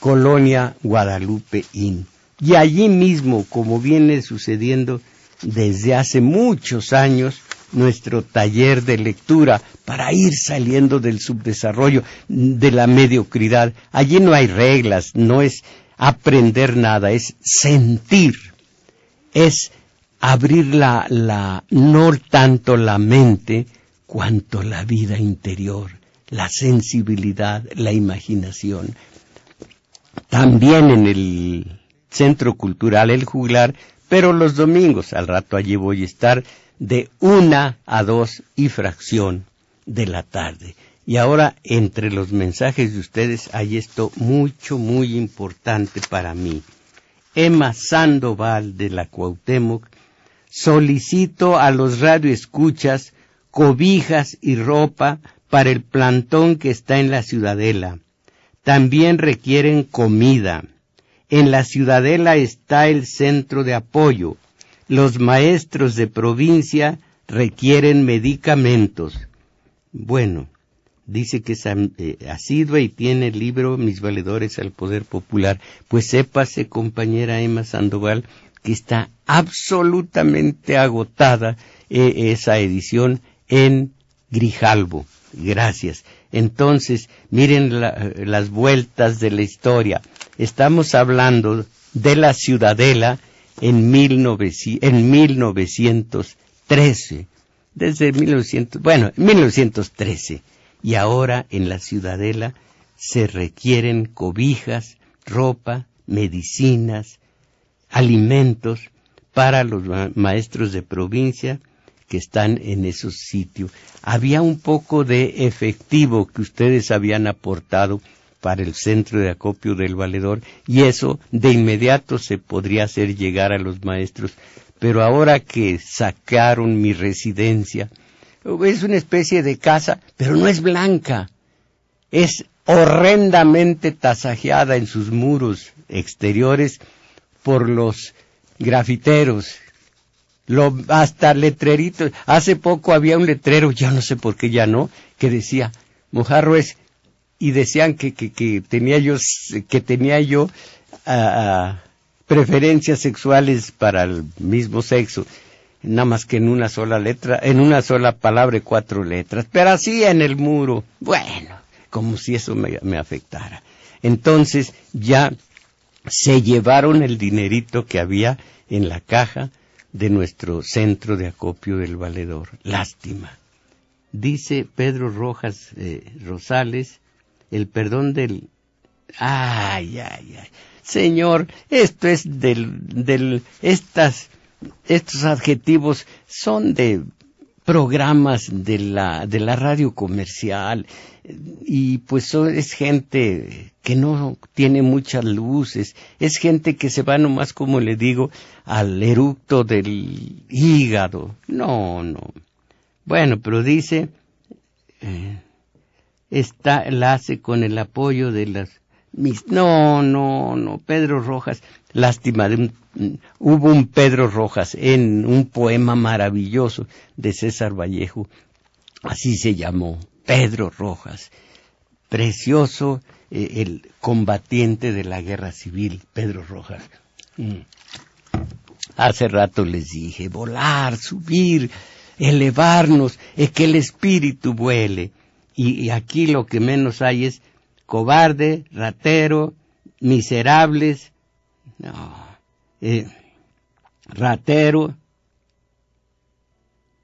Colonia Guadalupe Inn. Y allí mismo, como viene sucediendo desde hace muchos años, nuestro taller de lectura para ir saliendo del subdesarrollo, de la mediocridad. Allí no hay reglas, no es aprender nada, es sentir, es abrir la, la, no tanto la mente, cuanto la vida interior, la sensibilidad, la imaginación. También en el Centro Cultural El Juglar, pero los domingos, al rato allí voy a estar, de una a dos y fracción de la tarde. Y ahora, entre los mensajes de ustedes, hay esto mucho, muy importante para mí. Emma Sandoval de la Cuauhtémoc solicito a los radioescuchas cobijas y ropa para el plantón que está en la ciudadela. También requieren comida. En la ciudadela está el centro de apoyo. Los maestros de provincia requieren medicamentos. Bueno, dice que es eh, asidua y tiene el libro Mis valedores al poder popular. Pues sépase, compañera Emma Sandoval, que está absolutamente agotada eh, esa edición en Grijalbo. Gracias. Entonces, miren las vueltas de la historia. Estamos hablando de la ciudadela en, en 1913. Desde 1900, bueno, 1913. Y ahora en la ciudadela se requieren cobijas, ropa, medicinas, alimentos para los maestros de provincia que están en esos sitios. Había un poco de efectivo que ustedes habían aportado para el centro de acopio del valedor y eso de inmediato se podría hacer llegar a los maestros. Pero ahora que sacaron mi residencia, es una especie de casa, pero no es blanca, es horrendamente tasajeada en sus muros exteriores por los grafiteros, lo, hasta letreritos. Hace poco había un letrero, ya no sé por qué ya no, que decía, Mojarro es, y decían que, que, tenía yo, que tenía yo ah, preferencias sexuales para el mismo sexo, nada más que en una sola letra, en una sola palabra y cuatro letras, pero así en el muro. Bueno, como si eso me afectara. Entonces ya se llevaron el dinerito que había en la caja de nuestro centro de acopio del valedor. Lástima. Dice Pedro Rojas eh, Rosales, el perdón del... Ay, ay, ay. Señor, esto es del, del, estas, estos adjetivos son de programas de la, de la radio comercial y pues es gente que no tiene muchas luces, es gente que se va nomás como le digo al eructo del hígado. No, no. Bueno, pero dice, eh, está, la hace con el apoyo de las no, no, no, Pedro Rojas, lástima, hubo un Pedro Rojas en un poema maravilloso de César Vallejo, así se llamó, Pedro Rojas, precioso, eh, el combatiente de la guerra civil, Pedro Rojas. Mm. Hace rato les dije, volar, subir, elevarnos, es que el espíritu vuele. y aquí lo que menos hay es cobarde, ratero, miserables, no, eh, ratero,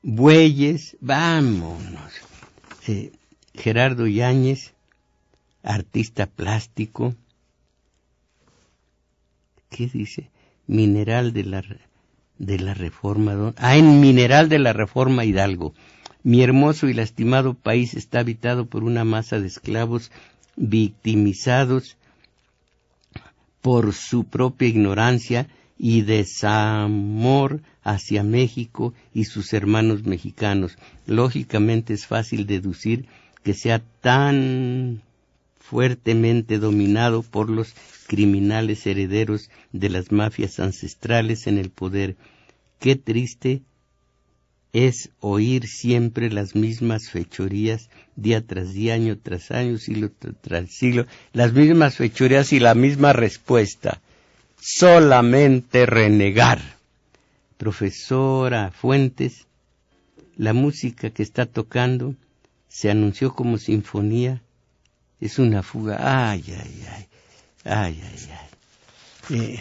bueyes, vámonos. Eh, Gerardo Yáñez, artista plástico, ¿qué dice? Mineral de la, de la Reforma. Ah, en Mineral de la Reforma Hidalgo. Mi hermoso y lastimado país está habitado por una masa de esclavos victimizados por su propia ignorancia y desamor hacia México y sus hermanos mexicanos. Lógicamente es fácil deducir que sea tan fuertemente dominado por los criminales herederos de las mafias ancestrales en el poder. Qué triste es oír siempre las mismas fechorías día tras día, año tras año, siglo tras siglo, las mismas fechorías y la misma respuesta. Solamente renegar. Profesora Fuentes, la música que está tocando se anunció como sinfonía. Es una fuga. Ay, ay, ay. Ay, ay, ay. Eh,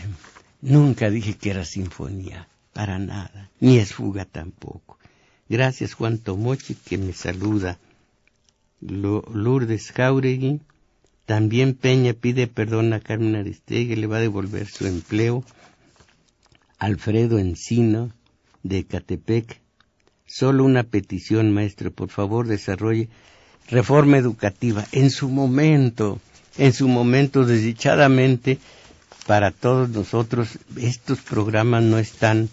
nunca dije que era sinfonía, para nada. Ni es fuga tampoco. Gracias Juan Tomochi que me saluda. Lourdes Jauregui. También Peña pide perdón a Carmen Aristegui, le va a devolver su empleo. Alfredo Encino, de Catepec. Solo una petición, maestro, por favor desarrolle reforma educativa. En su momento, en su momento, desdichadamente, para todos nosotros, estos programas no están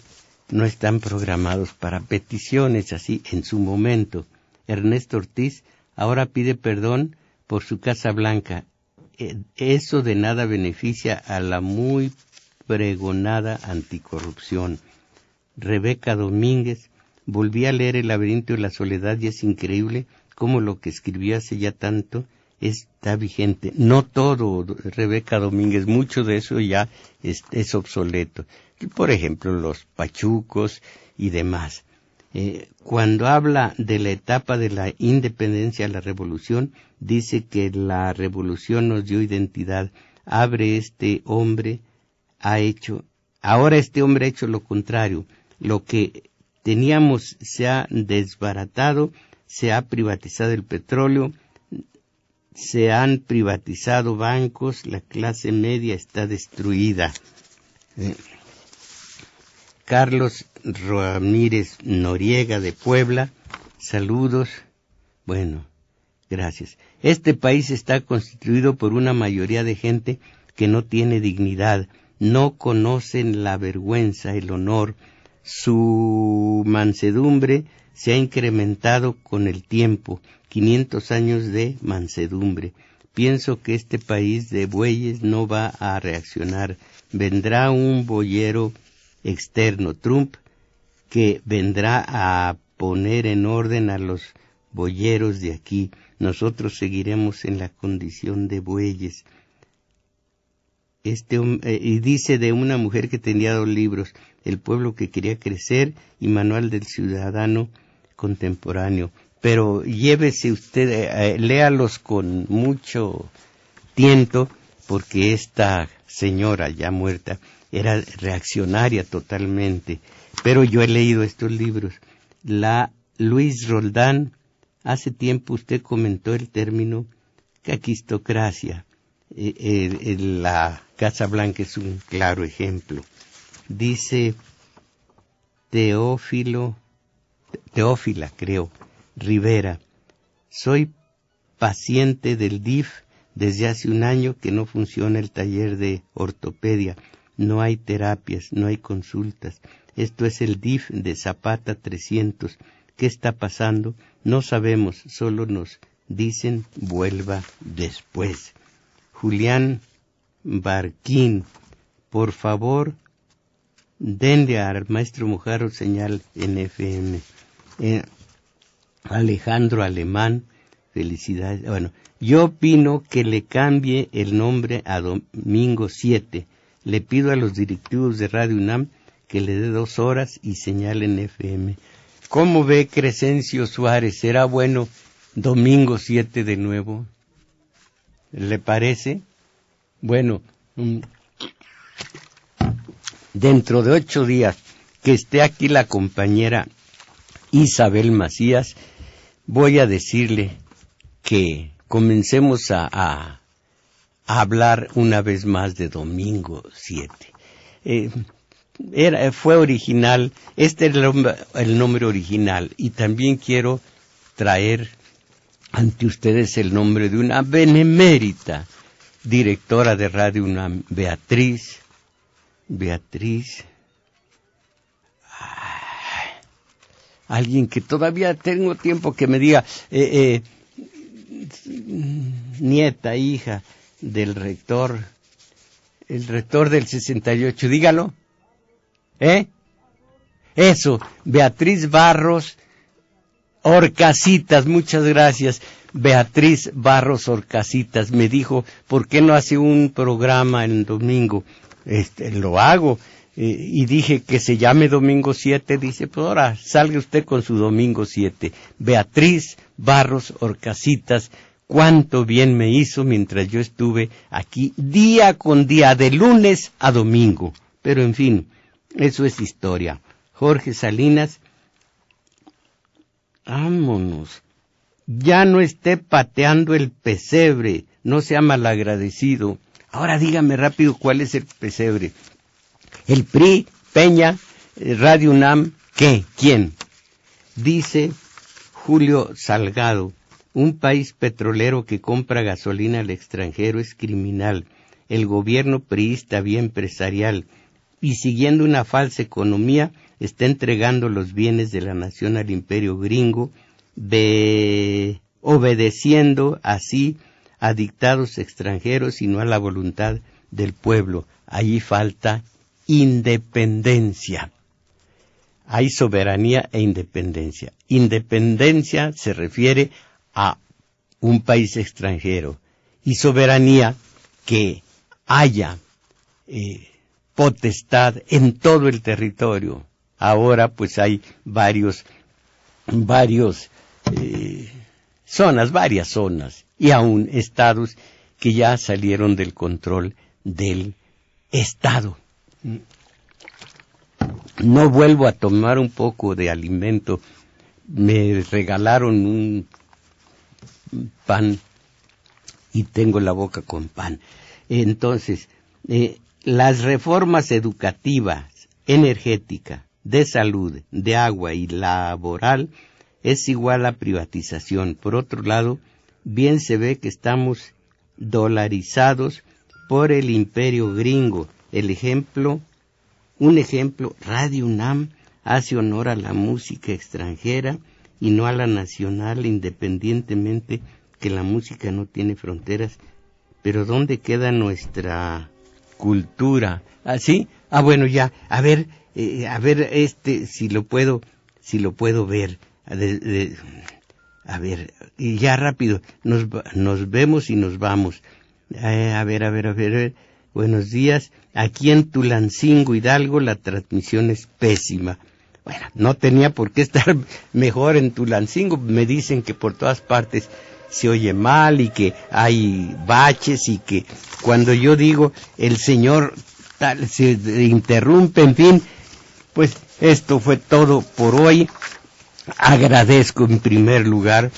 no están programados para peticiones así en su momento. Ernesto Ortiz ahora pide perdón por su Casa Blanca. Eh, eso de nada beneficia a la muy pregonada anticorrupción. Rebeca Domínguez, volví a leer El laberinto de la soledad y es increíble cómo lo que escribió hace ya tanto está vigente. No todo, Rebeca Domínguez, mucho de eso ya es obsoleto por ejemplo, los pachucos y demás. Eh, cuando habla de la etapa de la independencia, la revolución, dice que la revolución nos dio identidad. Abre este hombre, ha hecho, ahora este hombre ha hecho lo contrario. Lo que teníamos se ha desbaratado, se ha privatizado el petróleo, se han privatizado bancos, la clase media está destruida. Eh, Carlos Ramírez Noriega de Puebla. Saludos. Bueno, gracias. Este país está constituido por una mayoría de gente que no tiene dignidad, no conocen la vergüenza, el honor. Su mansedumbre se ha incrementado con el tiempo, 500 años de mansedumbre. Pienso que este país de bueyes no va a reaccionar. Vendrá un boyero externo, Trump, que vendrá a poner en orden a los boyeros de aquí. Nosotros seguiremos en la condición de bueyes. Este, eh, y dice de una mujer que tenía dos libros, El pueblo que quería crecer y Manual del Ciudadano Contemporáneo. pero llévese usted, eh, léalos con mucho tiento, porque esta señora ya muerta era reaccionaria totalmente. Pero yo he leído estos libros. La Luis Roldán, hace tiempo usted comentó el término caquistocracia. Eh, la Casa Blanca es un claro ejemplo. Dice Teófilo, Teófila, creo, Rivera, soy paciente del DIF desde hace un año que no funciona el taller de ortopedia. No hay terapias, no hay consultas. Esto es el DIF de Zapata 300. ¿Qué está pasando? No sabemos, solo nos dicen vuelva después. Julián Barquín, por favor, denle al maestro Mujaro señal en FM. Eh, Alejandro Alemán, felicidades. Bueno, yo opino que le cambie el nombre a Domingo 7. Le pido a los directivos de Radio UNAM que le dé dos horas y señal en FM. ¿Cómo ve Crescencio Suárez? ¿Será bueno Domingo 7 de nuevo? ¿Le parece? Bueno, mm, dentro de ocho días que esté aquí la compañera Isabel Macías, voy a decirle que comencemos a, hablar una vez más de Domingo 7. Eh, era, fue original, este es el, nombre original y también quiero traer ante ustedes el nombre de una benemérita directora de radio, una Beatriz, Beatriz, alguien que todavía tengo tiempo que me diga, eh, eh, nieta, hija del rector, el rector del 68, dígalo, ¿eh? Eso, Beatriz Barros, Orcasitas, muchas gracias. Beatriz Barros Orcasitas me dijo, ¿por qué no hace un programa en domingo? Este, lo hago. Eh, y dije que se llame Domingo 7, dice, pues ahora salga usted con su Domingo 7. Beatriz Barros Orcasitas, cuánto bien me hizo mientras yo estuve aquí día con día, de lunes a domingo. Pero en fin, eso es historia. Jorge Salinas, vámonos. Ya no esté pateando el pesebre, no sea malagradecido. Ahora dígame rápido cuál es el pesebre. El PRI, Peña, eh, Radio UNAM, ¿qué? ¿Quién? Dice Julio Salgado, un país petrolero que compra gasolina al extranjero es criminal. El gobierno priista bien empresarial y siguiendo una falsa economía está entregando los bienes de la nación al imperio gringo, obedeciendo así a dictados extranjeros y no a la voluntad del pueblo. Allí falta independencia. Hay soberanía e independencia. Independencia se refiere a un país extranjero y soberanía que haya eh, potestad en todo el territorio. Ahora pues hay varios, varios eh, zonas, varias zonas y aún estados que ya salieron del control del Estado. No vuelvo a tomar un poco de alimento. Me regalaron un pan y tengo la boca con pan. Entonces, eh, las reformas educativas, energética, de salud, de agua y laboral es igual a privatización. Por otro lado, bien se ve que estamos dolarizados por el imperio gringo. El ejemplo, un ejemplo, Radio UNAM hace honor a la música extranjera y no a la nacional, independientemente que la música no tiene fronteras. Pero ¿dónde queda nuestra cultura? ¿Así? ¿Ah, ah, bueno, ya. A ver, eh, a ver, este, si lo puedo, si lo puedo ver a ver, y ya rápido, nos, nos vemos y nos vamos. Eh, a ver, a ver, a ver, buenos días. Aquí en Tulancingo, Hidalgo, la transmisión es pésima. Bueno, no tenía por qué estar mejor en Tulancingo. Me dicen que por todas partes se oye mal y que hay baches y que cuando yo digo el Señor tal, se interrumpe, en fin, pues esto fue todo por hoy. Agradezco en primer lugar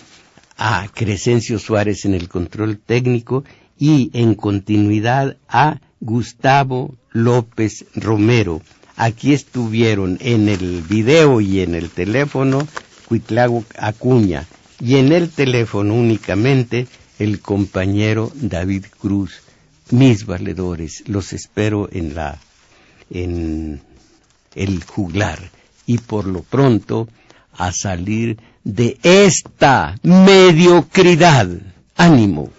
a Crescencio Suárez en el control técnico y en continuidad a Gustavo López Romero. Aquí estuvieron en el video y en el teléfono Cuitlago Acuña y en el teléfono únicamente el compañero David Cruz. Mis valedores, los espero en la en el juglar y por lo pronto a salir de esta mediocridad. Ánimo.